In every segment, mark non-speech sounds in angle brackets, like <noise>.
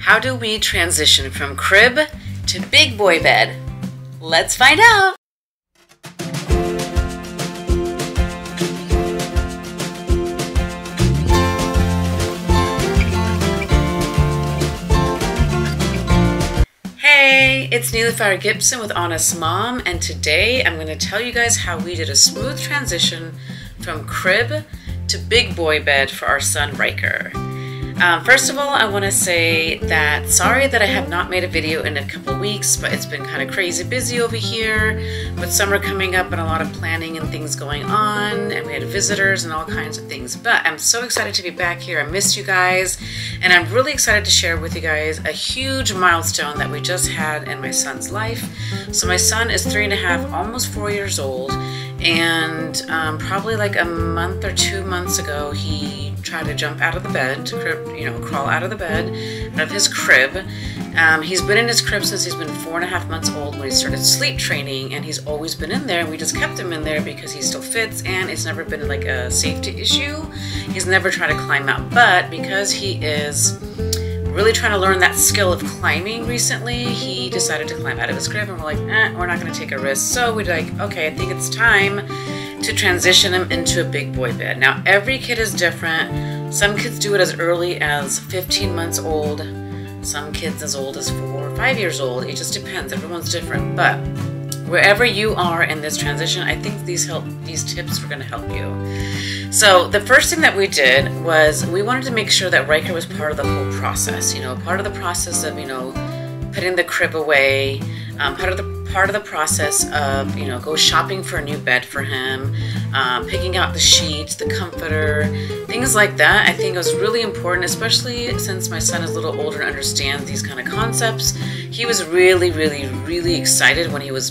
How do we transition from crib to big boy bed? Let's find out. Hey, it's Neelafar Gibson with Honest Mom, and today I'm going to tell you guys how we did a smooth transition from crib to big boy bed for our son Riker. Um, first of all, I want to say that sorry that I have not made a video in a couple weeks, but it's been kind of crazy busy over here with summer coming up and a lot of planning and things going on, and we had visitors and all kinds of things. But I'm so excited to be back here. I missed you guys, and I'm really excited to share with you guys a huge milestone that we just had in my son's life. So, my son is three and a half, almost four years old, and um, probably like a month or two months ago, he try to jump out of the bed, you know, crawl out of the bed, out of his crib. Um, he's been in his crib since he's been four and a half months old when he started sleep training, and he's always been in there. And we just kept him in there because he still fits, and it's never been like a safety issue. He's never tried to climb out, but because he is really trying to learn that skill of climbing recently, he decided to climb out of his crib, and we're like, eh, we're not going to take a risk. So we're like, okay, I think it's time to transition them into a big boy bed. Now, every kid is different. Some kids do it as early as 15 months old, some kids as old as four or five years old. It just depends. Everyone's different. But wherever you are in this transition, I think these help these tips are going to help you. So the first thing that we did was we wanted to make sure that Riker was part of the whole process. You know, part of the process of you know putting the crib away, um, part of the part of the process of you know go shopping for a new bed for him um, picking out the sheets the comforter things like that i think it was really important especially since my son is a little older and understands these kind of concepts. He was really really really excited when he was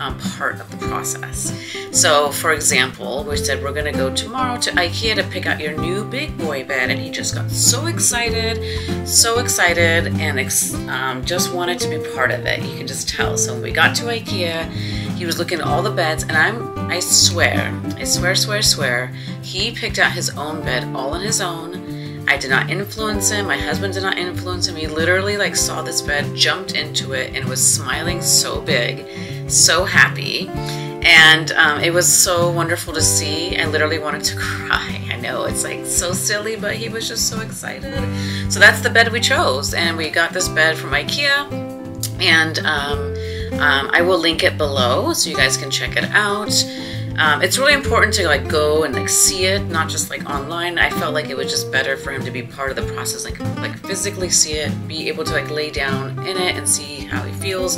um, part of the process. So, for example, we said we're going to go tomorrow to IKEA to pick out your new big boy bed, and he just got so excited, so excited, and ex- um, just wanted to be part of it. You can just tell. So, when we got to IKEA, he was looking at all the beds, and I'm, I swear, I swear, swear, swear, he picked out his own bed all on his own. I did not influence him. My husband did not influence him. He literally like saw this bed, jumped into it, and was smiling so big so happy. And um, it was so wonderful to see. I literally wanted to <laughs> cry. I know it's like so silly, but he was just so excited. So that's the bed we chose. And we got this bed from IKEA. And um, um, I will link it below so you guys can check it out. Um, it's really important to like go and like see it, not just like online. I felt like it was just better for him to be part of the process, like like physically see it, be able to like lay down in it and see how he feels.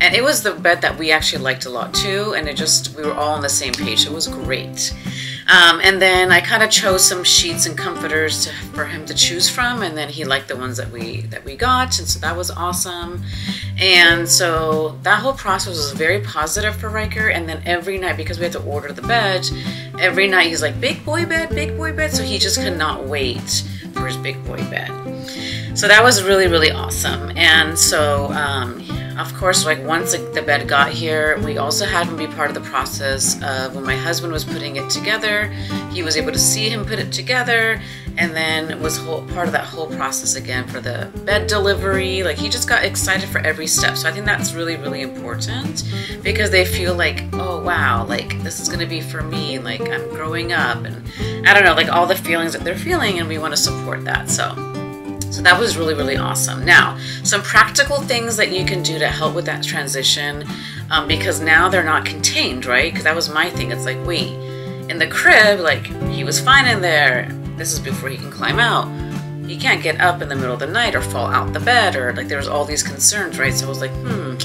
And it was the bed that we actually liked a lot too, and it just we were all on the same page. It was great. Um, and then I kind of chose some sheets and comforters to, for him to choose from, and then he liked the ones that we that we got, and so that was awesome. And so that whole process was very positive for Riker. And then every night, because we had to order the bed, every night he's like, big boy bed, big boy bed. So he just could not wait for his big boy bed. So that was really, really awesome. And so, um, of course, like once the bed got here, we also had him be part of the process of when my husband was putting it together. He was able to see him put it together, and then was whole, part of that whole process again for the bed delivery. Like he just got excited for every step. So I think that's really, really important because they feel like, oh wow, like this is gonna be for me. Like I'm growing up, and I don't know, like all the feelings that they're feeling, and we want to support that. So. So that was really, really awesome. Now, some practical things that you can do to help with that transition um, because now they're not contained, right? Because that was my thing. It's like, wait, in the crib, like he was fine in there. This is before he can climb out. He can't get up in the middle of the night or fall out the bed or like there was all these concerns, right? So I was like, hmm.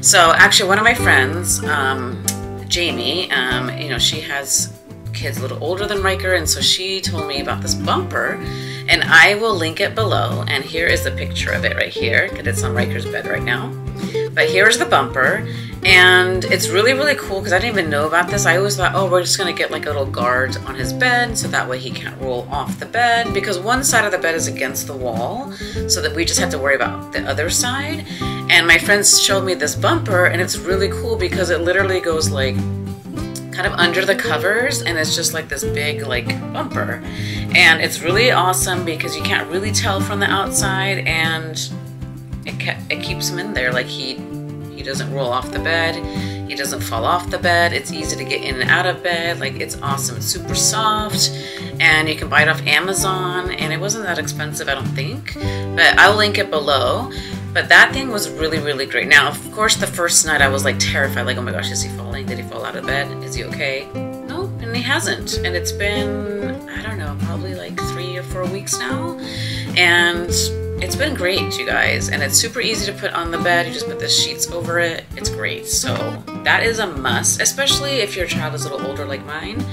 So actually, one of my friends, um, Jamie, um, you know, she has kids a little older than Riker, and so she told me about this bumper and I will link it below. And here is a picture of it right here, because it's on Riker's bed right now. But here's the bumper, and it's really, really cool because I didn't even know about this. I always thought, oh, we're just gonna get like a little guard on his bed so that way he can't roll off the bed because one side of the bed is against the wall, so that we just have to worry about the other side. And my friends showed me this bumper, and it's really cool because it literally goes like kind of under the covers and it's just like this big like bumper and it's really awesome because you can't really tell from the outside and it, it keeps him in there. Like he he doesn't roll off the bed. He doesn't fall off the bed. It's easy to get in and out of bed. Like it's awesome. It's super soft, and you can buy it off Amazon. And it wasn't that expensive, I don't think. But I'll link it below. But that thing was really, really great. Now, of course, the first night I was like terrified. Like, oh my gosh, is he falling? Did he fall out of bed? Is he okay? No, and he hasn't. And it's been I don't know, probably like three or four weeks now, and been great, you guys, and it's super easy to put on the bed. You just put the sheets over it. It's great. So that is a must, especially if your child is a little older like mine.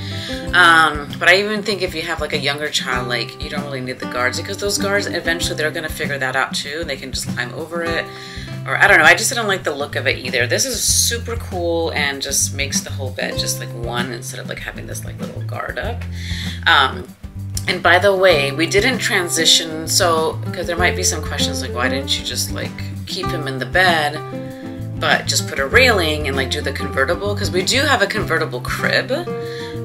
Um, but I even think if you have like a younger child, like you don't really need the guards because those guards eventually they're gonna figure that out too. and They can just climb over it. Or I don't know, I just didn't like the look of it either. This is super cool and just makes the whole bed just like one instead of like having this like little guard up. Um, and by the way, we didn't transition, so because there might be some questions like, why didn't you just like keep him in the bed, but just put a railing and like do the convertible? Because we do have a convertible crib,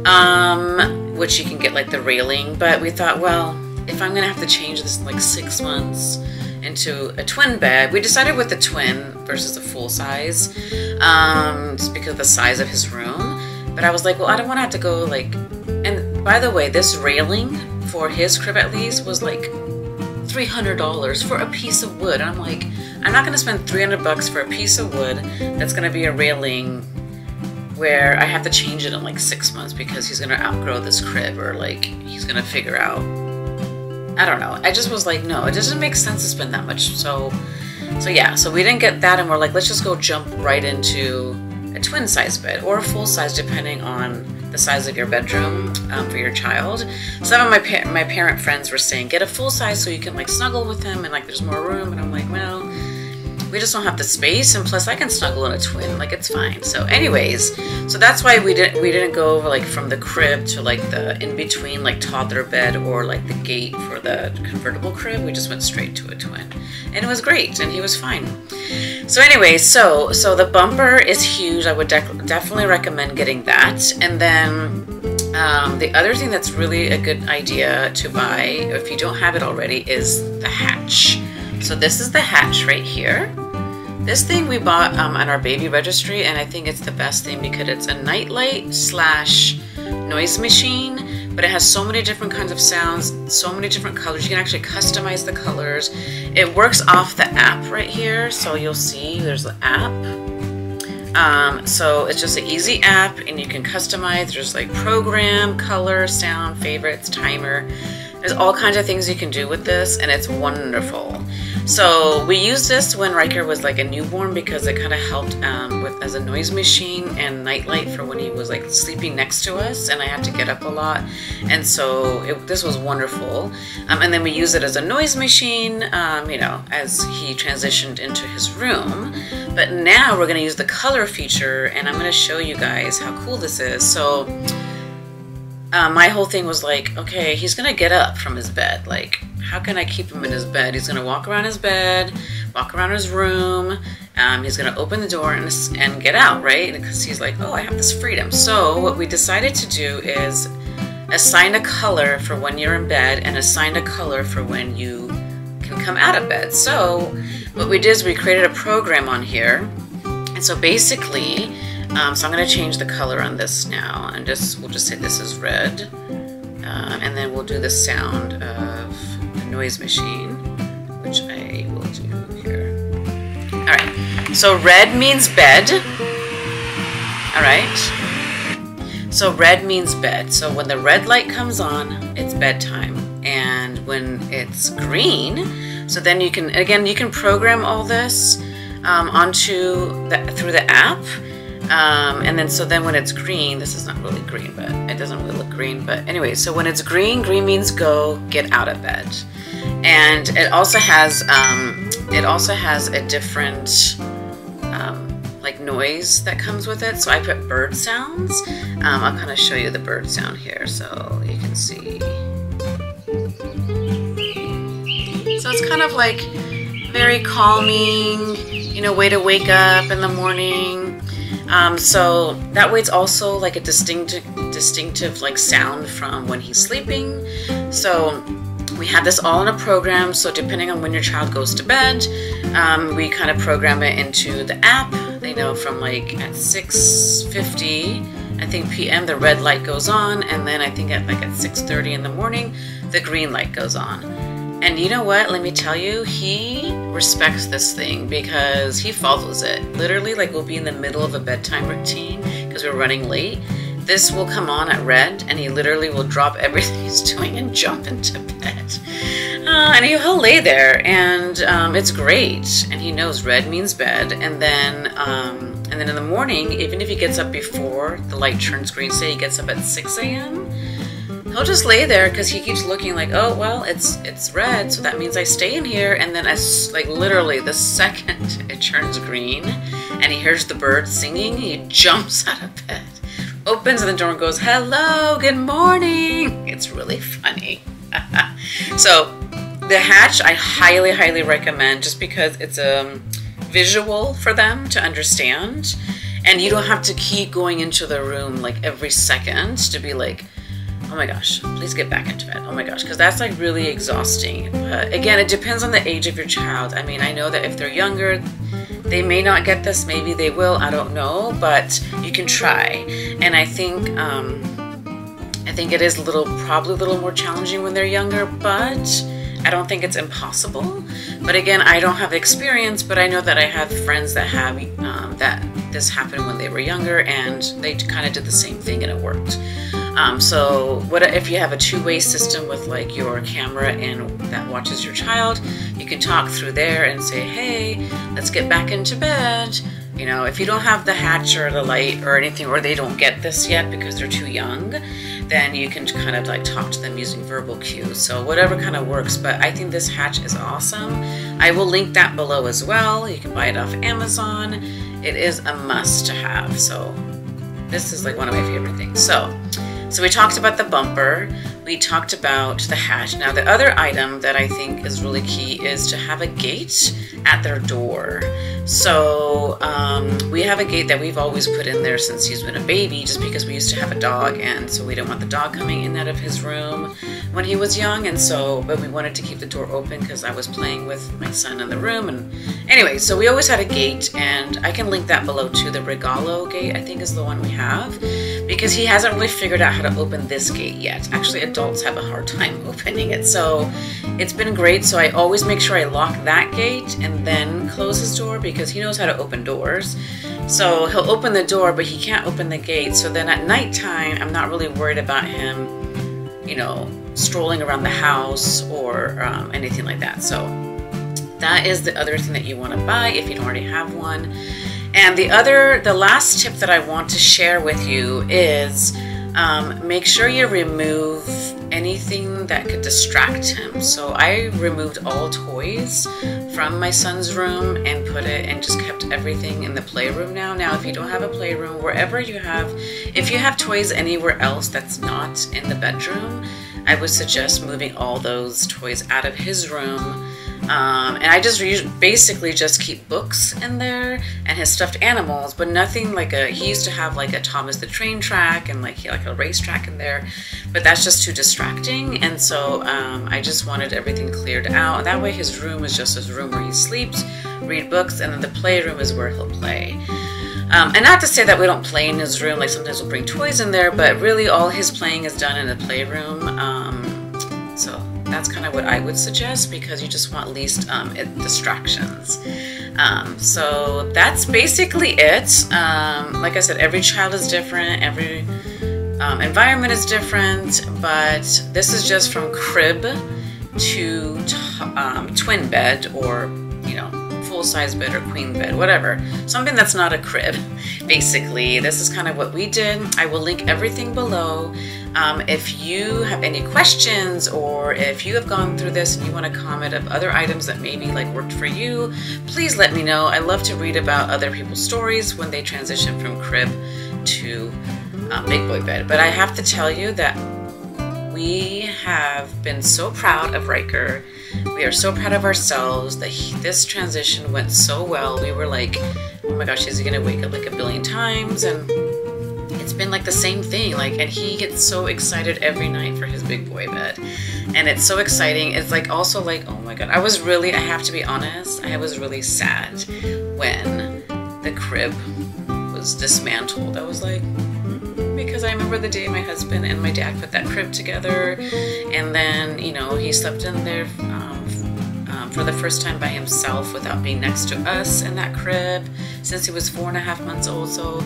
um, which you can get like the railing. But we thought, well, if I'm gonna have to change this in like six months into a twin bed, we decided with the twin versus the full size, um, just because of the size of his room. But I was like, well, I don't want to have to go like. And by the way, this railing for his crib at least was like $300 for a piece of wood. I'm like, I'm not going to spend 300 bucks for a piece of wood that's going to be a railing where I have to change it in like six months because he's going to outgrow this crib or like he's going to figure out. I don't know. I just was like, no, it doesn't make sense to spend that much. So, so yeah, so we didn't get that and we're like, let's just go jump right into a twin size bed or a full size depending on the size of your bedroom um, for your child. Some of my pa- my parent friends were saying get a full size so you can like snuggle with him and like there's more room. And I'm like, well, we just don't have the space, and plus I can snuggle in a twin, like it's fine. So, anyways, so that's why we didn't we didn't go over like from the crib to like the in between like toddler bed or like the gate for the convertible crib. We just went straight to a twin, and it was great, and he was fine. So, anyway, so so the bumper is huge. I would definitely recommend getting that, and then. Um, the other thing that's really a good idea to buy, if you don't have it already, is the hatch. So this is the hatch right here. This thing we bought um, at our baby registry, and I think it's the best thing because it's a nightlight slash noise machine, but it has so many different kinds of sounds, so many different colors. You can actually customize the colors. It works off the app right here, so you'll see there's the app. Um, so it's just an easy app, and you can customize. There's like program, color, sound, favorites, timer. There's all kinds of things you can do with this, and it's wonderful. So we used this when Riker was like a newborn because it kind of helped um, with as a noise machine and nightlight for when he was like sleeping next to us, and I had to get up a lot, and so it, this was wonderful. Um, and then we use it as a noise machine, um, you know, as he transitioned into his room. But now we're going to use the color feature, and I'm going to show you guys how cool this is. So. Uh, my whole thing was like, okay, he's gonna get up from his bed. Like, how can I keep him in his bed? He's gonna walk around his bed, walk around his room. Um, he's gonna open the door and, and get out, right? Because he's like, oh, I have this freedom. So what we decided to do is assign a color for when you're in bed and assign a color for when you can come out of bed. So what we did is we created a program on here. And so basically, um, so I'm going to change the color on this now, and just we'll just say this is red, uh, and then we'll do the sound of the noise machine, which I will do here. All right. So red means bed. All right. So red means bed. So when the red light comes on, it's bedtime, and when it's green, so then you can again you can program all this um, onto the through the app. Um, and then so then when it's green, this is not really green, but it doesn't really look green. But anyway, so when it's green, green means go, get out of bed. And it also has um, it also has a different um, like noise that comes with it. So I put bird sounds. Um, I'll kind of show you the bird sound here, so you can see. So it's kind of like very calming, you know, way to wake up in the morning. Um, so that way it's also like a distinctive, distinctive like sound from when he's sleeping. So we have this all in a program so depending on when your child goes to bed um, we kind of program it into the app they know from like at 6.50 i think pm the red light goes on and then i think at like at 6.30 in the morning the green light goes on and you know what let me tell you he respects this thing because he follows it literally like we'll be in the middle of a bedtime routine because we're running late this will come on at red and he literally will drop everything <laughs> he's doing and jump into bed. Uh, and he'll lay there and um, it's great. And he knows red means bed. And then, um, and then in the morning, even if he gets up before the light turns green, say he gets up at 6 a.m., he'll just lay there because he keeps looking like, oh well, it's it's red, so that means I stay in here. And then as like literally the <laughs> second it turns green, and he hears the birds singing, he jumps <laughs> out of bed opens the door and goes, Hello, good morning. It's really funny. <laughs> so, the hatch I highly, highly recommend just because it's a um, visual for them to understand. And you don't have to keep going into the room like every second to be like, oh my gosh, please get back into bed. Oh my gosh, because that's like really exhausting. But again, it depends on the age of your child. I mean, I know that if they're younger, they may not get this, maybe they will, I don't know, but you can try. And I think um, I think it is a little probably a little more challenging when they're younger, but I don't think it's impossible. But again, I don't have experience, but I know that I have friends that have um, that this happened when they were younger, and they kind of did the same thing and it worked. Um, so what if you have a two-way system with like your camera and that watches your child, you can talk through there and say, hey, let's get back into bed. You know, if you don't have the hatch or the light or anything, or they don't get this yet because they're too young, then you can kind of like talk to them using verbal cues. So whatever kind of works, but I think this hatch is awesome. I will link that below as well. You can buy it off Amazon. It is a must to have. So this is like one of my favorite things. So so we talked about the bumper, we talked about the hatch. Now the other item that I think is really key is to have a gate at their door. So um, we have a gate that we've always put in there since he's been a baby, just because we used to have a dog, and so we didn't want the dog coming in out of his room when he was young, and so but we wanted to keep the door open because I was playing with my son in the room, and anyway, so we always had a gate, and I can link that below to The Regalo gate, I think, is the one we have because he hasn't really figured out how to open this gate yet. Actually, adults have a hard time <laughs> opening it, so it's been great. So I always make sure I lock that gate and then close his door because he knows how to open doors. So he'll open the door, but he can't open the gate. So then at nighttime, I'm not really worried about him, you know, strolling around the house or um, anything like that. So that is the other thing that you want to buy if you don't already have one. And the other, the last tip that I want to share with you is um, make sure you remove anything that could distract him. So I removed all toys from my son's room and put it and just kept everything in the playroom now. Now, if you don't have a playroom, wherever you have, if you have toys anywhere else that's not in the bedroom, I would suggest moving all those toys out of his room um, and I just basically just keep books in there and his stuffed animals, but nothing like a. He used to have like a Thomas the Train track and like he like a racetrack in there, but that's just too distracting. And so um, I just wanted everything cleared out. And that way, his room is just his room where he sleeps, read books, and then the playroom is where he'll play. Um, and not to say that we don't play in his room, like sometimes we'll bring toys in there, but really all his playing is done in the playroom. Um, so that's kind of what I would suggest because you just want least um, distractions. Um, so that's basically it. Um, like I said, every child is different, every um, environment is different, but this is just from crib to um, twin bed or, you know, full size bed or queen bed, whatever. Something that's not a crib, <laughs> basically. This is kind of what we did. I will link everything below. Um, if you have any questions or if you have gone through this and you want to comment of other items that maybe like worked for you, please let me know. I love to read about other people's stories when they transition from crib to um, big boy bed. But I have to tell you that we have been so proud of Riker. We are so proud of ourselves that he, this transition went so well. We were like, oh my gosh, is he going to wake up like a billion times? And it's been like the same thing like and he gets so excited every night for his big boy bed. And it's so exciting. It's like also like oh my god i was really i have to be honest i was really sad when the crib was dismantled. I was like because I remember the day my husband and my dad put that crib together, and then you know he slept in there um, um, for the first time by himself without being next to us in that crib since he was four and a half months old. So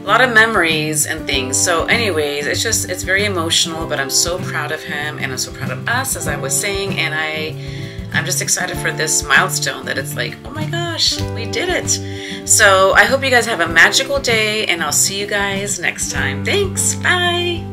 a lot of memories and things. So, anyways, it's just it's very emotional, but I'm so proud of him and I'm so proud of us, as I was saying, and I. I'm just excited for this milestone that it's like, oh my gosh, we did it. So I hope you guys have a magical day and I'll see you guys next time. Thanks. Bye.